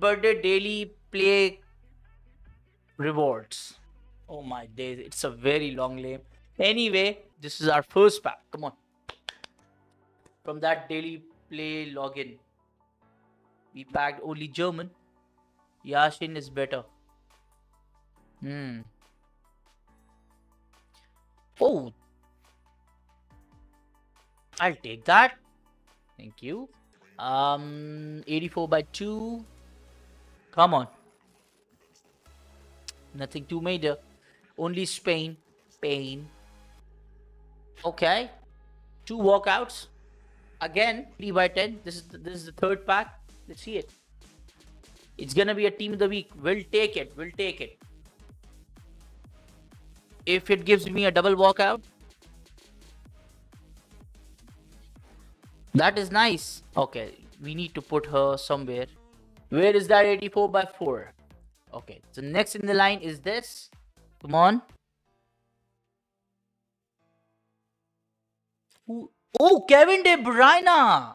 birthday daily play rewards. Oh my days, it's a very long name. Anyway, this is our first pack. Come on. From that daily play login. We packed only German. Yashin is better. Hmm. Oh. I'll take that. Thank you. Um, 84 by 2. Come on. Nothing too major. Only Spain. Spain. Okay. Two walkouts. Again, 3 by 10. This is the, this is the third pack. Let's see it. It's gonna be a team of the week. We'll take it. We'll take it. If it gives me a double walkout, that is nice. Okay, we need to put her somewhere. Where is that 84 by 4? Okay, so next in the line is this. Come on. Oh, Kevin De Bruyne.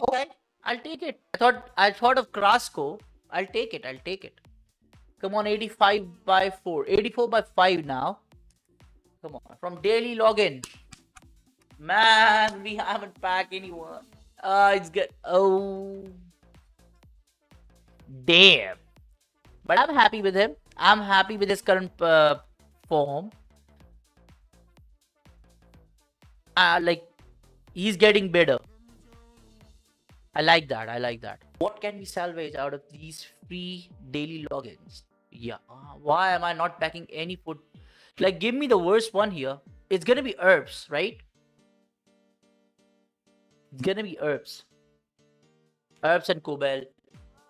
Okay, I'll take it. I thought I thought of Crasco. I'll take it. I'll take it. Come on, 85 by 4. 84 by 5 now. Come on. From daily login. Man, we haven't packed anyone. Uh, it's good. Oh. Damn. But I'm happy with him. I'm happy with his current uh, form. Uh, like, he's getting better. I like that. I like that. What can we salvage out of these free daily logins? Yeah. Why am I not packing any FUT? Like, give me the worst one here. It's gonna be herbs, right? It's gonna be herbs. Herbs and Kobel.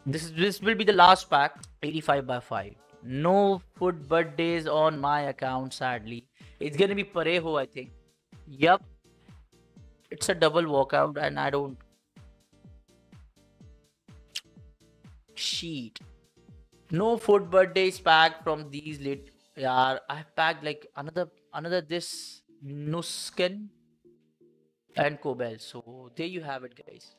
This is this will be the last pack. 85 by 5. No FUT birthdays on my account, sadly. It's gonna be Parejo, I think. Yup. It's a double walkout, and I don't. Sheet. No FUT birthdays packed from these lit. Yeah, I packed like another another this Nuskin and Kobel. So there you have it, guys.